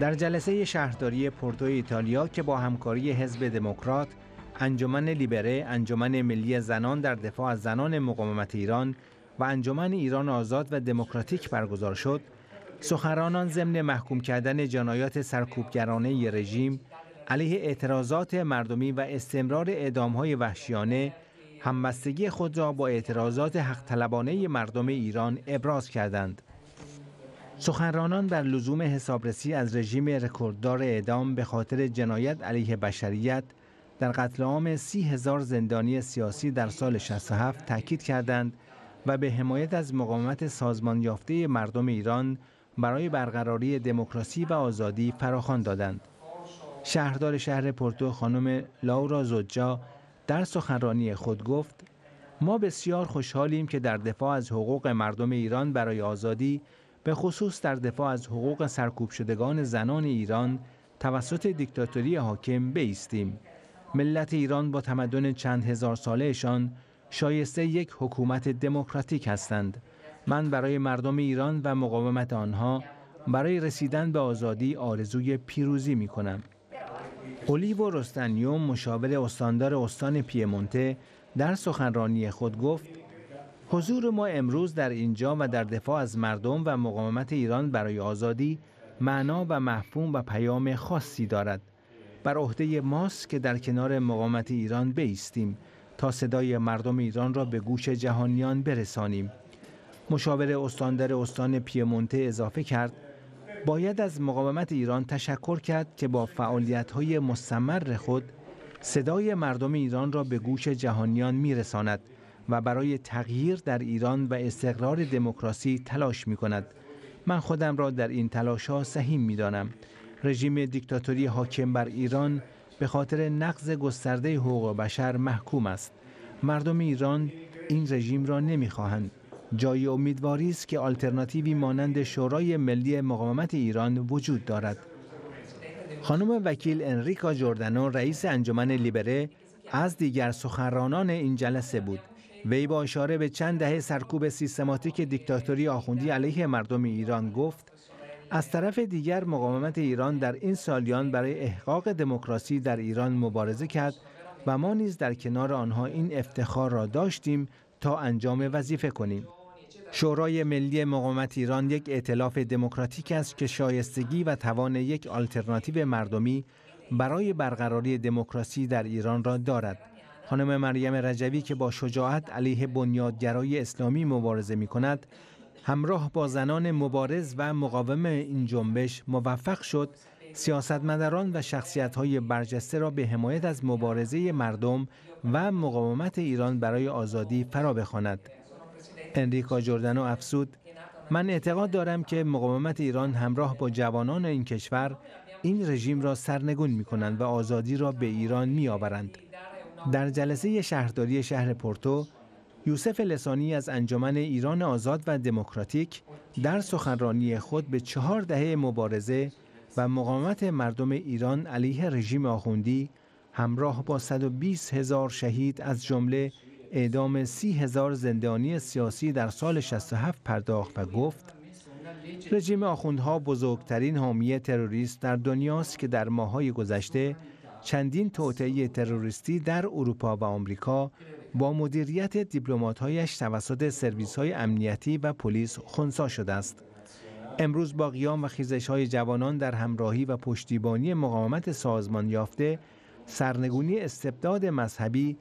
در جلسه شهرداری پورتو ایتالیا که با همکاری حزب دموکرات، انجمن لیبره، انجمن ملی زنان در دفاع از زنان مقاومت ایران و انجمن ایران آزاد و دموکراتیک برگزار شد، سخنرانان ضمن محکوم کردن جنایات سرکوبگرانه رژیم علیه اعتراضات مردمی و استمرار اعدامهای وحشیانه همبستگی خود را با اعتراضات حق طلبانه مردم ایران ابراز کردند. سخنرانان بر لزوم حسابرسی از رژیم رکورددار اعدام به خاطر جنایت علیه بشریت در قتل عام سی هزار زندانی سیاسی در سال 67 تاکید کردند و به حمایت از مقاومت سازمان یافته مردم ایران برای برقراری دموکراسی و آزادی فراخوان دادند. شهردار شهر پورتو خانم لاورا زوجا در سخنرانی خود گفت ما بسیار خوشحالیم که در دفاع از حقوق مردم ایران برای آزادی به خصوص در دفاع از حقوق سرکوب شدگان زنان ایران توسط دیکتاتوری حاکم بیستیم. ملت ایران با تمدن چند هزار سالهشان شایسته یک حکومت دموکراتیک هستند. من برای مردم ایران و مقاومت آنها برای رسیدن به آزادی آرزوی پیروزی می کنم. اولیو رستنیوم مشاور استاندار استان پیمونته در سخنرانی خود گفت حضور ما امروز در اینجا و در دفاع از مردم و مقاومت ایران برای آزادی معنا و مفهوم و پیام خاصی دارد. بر عهده ماست که در کنار مقاومت ایران بیستیم تا صدای مردم ایران را به گوش جهانیان برسانیم. مشاور استاندار استان پیمونته اضافه کرد باید از مقاومت ایران تشکر کرد که با فعالیت‌های مستمر خود صدای مردم ایران را به گوش جهانیان میرساند. و برای تغییر در ایران و استقرار دموکراسی تلاش می کند. من خودم را در این تلاش ها سهیم می دانم. رژیم دیکتاتوری حاکم بر ایران به خاطر نقض گسترده حقوق بشر محکوم است. مردم ایران این رژیم را نمی خواهند. جای امیدواری است که آلترناتیوی مانند شورای ملی مقاومت ایران وجود دارد. خانم وکیل انریکا جوردانو رئیس انجمن لیبره از دیگر سخنرانان این جلسه بود. وی با اشاره به چند دهه سرکوب سیستماتیک دیکتاتوری آخوندی علیه مردم ایران گفت از طرف دیگر مقاومت ایران در این سالیان برای احقاق دموکراسی در ایران مبارزه کرد و ما نیز در کنار آنها این افتخار را داشتیم تا انجام وظیفه کنیم. شورای ملی مقاومت ایران یک ائتلاف دموکراتیک است که شایستگی و توان یک آلترناتیو مردمی برای برقراری دموکراسی در ایران را دارد. خانم مریم رجوی که با شجاعت علیه بنیادگرای اسلامی مبارزه می کند همراه با زنان مبارز و مقاوم این جنبش موفق شد سیاستمداران و شخصیت‌های برجسته را به حمایت از مبارزه مردم و مقاومت ایران برای آزادی فرا بخواند. انریکا جوردانو افسود من اعتقاد دارم که مقاومت ایران همراه با جوانان این کشور این رژیم را سرنگون می کنند و آزادی را به ایران می آورند. در جلسه شهرداری شهر پورتو یوسف لسانی از انجمن ایران آزاد و دموکراتیک در سخنرانی خود به چهار دهه مبارزه و مقاومت مردم ایران علیه رژیم آخوندی همراه با 120 هزار شهید از جمله اعدام سی هزار زندانی سیاسی در سال 67 پرداخت و گفت رژیم آخوندها بزرگترین حامی تروریست در دنیاست که در ماهای گذشته چندین توطئه تروریستی در اروپا و آمریکا با مدیریت دیپلمات‌هایش توسط سرویس‌های امنیتی و پلیس خنثی شده است. امروز با قیام و خیزش‌های جوانان در همراهی و پشتیبانی مقاومت سازمان یافته، سرنگونی استبداد مذهبی